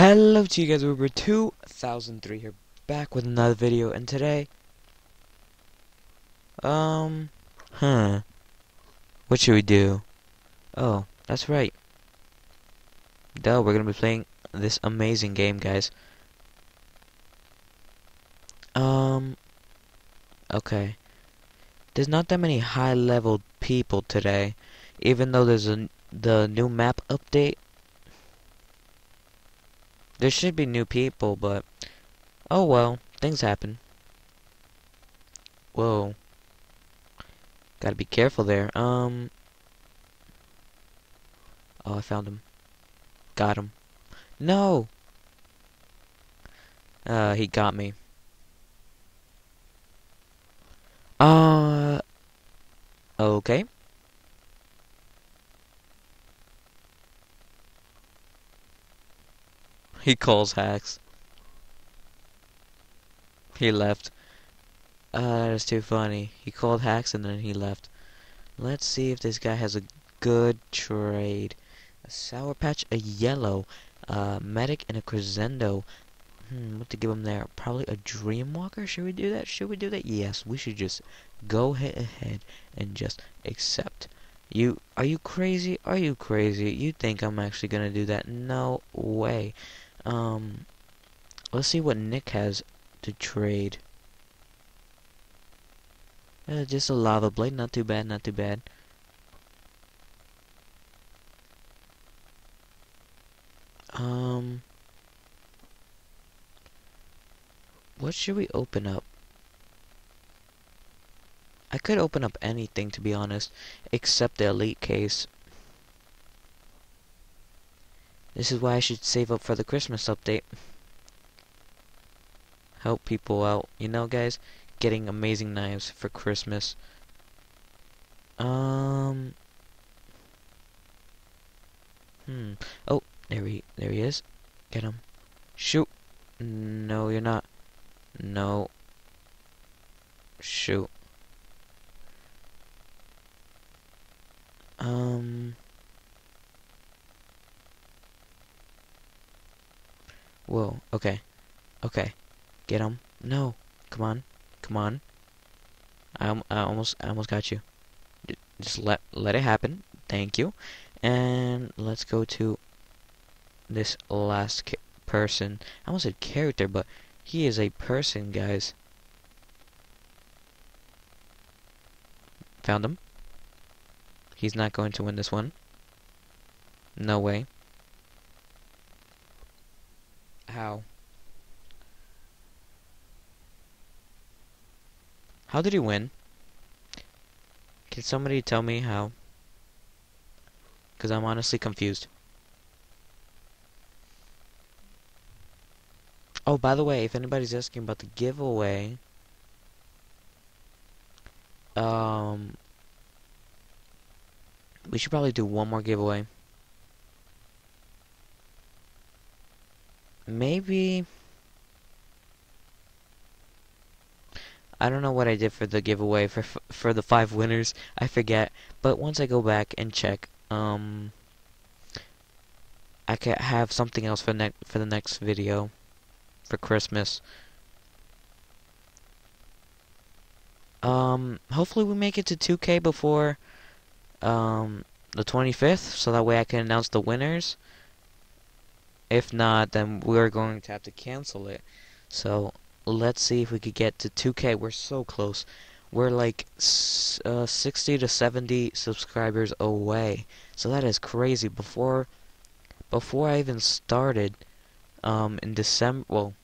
Hello to you guys, Uber 2003 here, back with another video, and today, um, huh, what should we do? Oh, that's right. Duh, we're gonna be playing this amazing game, guys. Um, okay. There's not that many high-level people today, even though there's a, the new map update. There should be new people, but oh well, things happen. Whoa. Gotta be careful there. Um. Oh, I found him. Got him. No! Uh, he got me. Uh. Okay. He calls hacks. He left. Uh, that is too funny. He called hacks and then he left. Let's see if this guy has a good trade. A Sour Patch, a Yellow, a Medic, and a Crescendo. Hmm, what to give him there? Probably a Dreamwalker? Should we do that? Should we do that? Yes, we should just go ahead and just accept. You, are you crazy? Are you crazy? You think I'm actually gonna do that? No way. Um, let's see what Nick has to trade. Uh, just a lava blade, not too bad, not too bad. Um, what should we open up? I could open up anything, to be honest, except the elite case. This is why I should save up for the Christmas update. Help people out, you know guys? Getting amazing knives for Christmas. Um... Hmm. Oh, there he, there he is. Get him. Shoot. No, you're not. No. Shoot. Um... Whoa, okay. Okay. Get him. No. Come on. Come on. I, I almost I almost got you. Just let let it happen. Thank you. And let's go to this last person. I almost said character, but he is a person, guys. Found him. He's not going to win this one. No way. How? How did he win? Can somebody tell me how? Because I'm honestly confused. Oh, by the way, if anybody's asking about the giveaway, um, we should probably do one more giveaway. Maybe I don't know what I did for the giveaway for for the five winners. I forget. But once I go back and check, um, I can have something else for next for the next video for Christmas. Um, hopefully we make it to 2K before um the 25th, so that way I can announce the winners. If not, then we're going to have to cancel it. So let's see if we could get to 2K. We're so close. We're like uh, 60 to 70 subscribers away. So that is crazy. Before before I even started um, in December, well,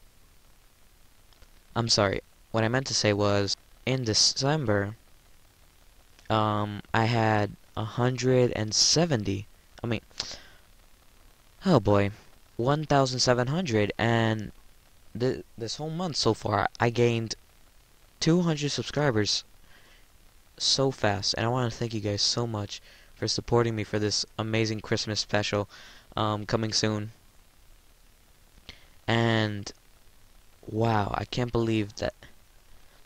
I'm sorry. What I meant to say was in December um, I had 170. I mean, oh boy. 1,700 and th this whole month so far I gained 200 subscribers so fast and I want to thank you guys so much for supporting me for this amazing Christmas special um, coming soon. And wow I can't believe that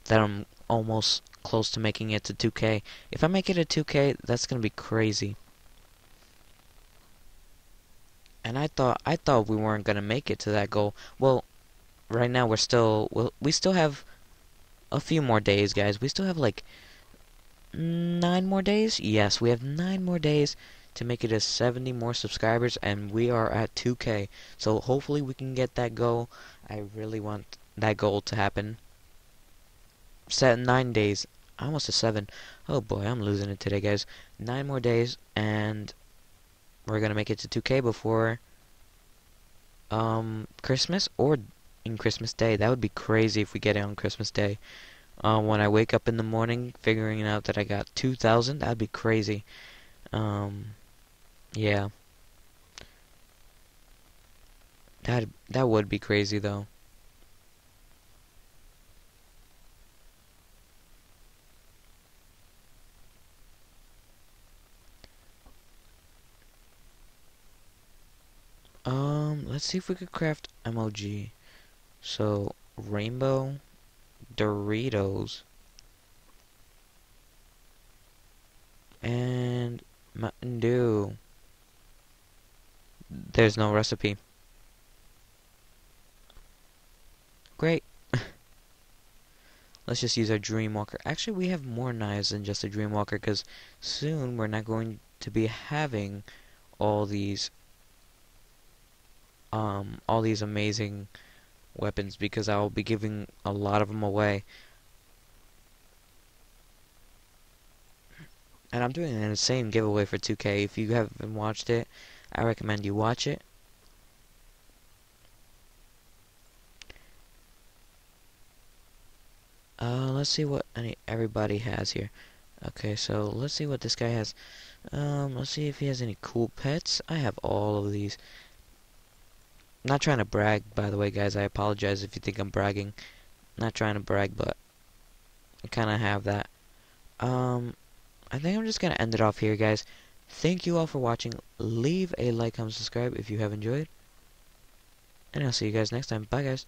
that I'm almost close to making it to 2k if I make it to 2k that's gonna be crazy and I thought I thought we weren't gonna make it to that goal. Well, right now we're still well, we still have a few more days, guys. We still have like nine more days. Yes, we have nine more days to make it to 70 more subscribers, and we are at 2K. So hopefully we can get that goal. I really want that goal to happen. Set nine days. Almost a seven. Oh boy, I'm losing it today, guys. Nine more days, and we're gonna make it to 2K before um Christmas or in Christmas Day. That would be crazy if we get it on Christmas Day. Uh, when I wake up in the morning, figuring out that I got 2,000, that'd be crazy. Um, yeah. That that would be crazy though. Um, let's see if we could craft emoji. So, rainbow Doritos and Mountain Dew. There's no recipe. Great. Let's just use our Dreamwalker. Actually, we have more knives than just a Dreamwalker because soon we're not going to be having all these um all these amazing weapons because I will be giving a lot of them away. And I'm doing an insane giveaway for 2K. If you haven't watched it, I recommend you watch it. Uh, let's see what any everybody has here. Okay, so let's see what this guy has. Um, let's see if he has any cool pets. I have all of these. Not trying to brag, by the way, guys. I apologize if you think I'm bragging. Not trying to brag, but I kind of have that. Um, I think I'm just going to end it off here, guys. Thank you all for watching. Leave a like, comment, subscribe if you have enjoyed. And I'll see you guys next time. Bye, guys.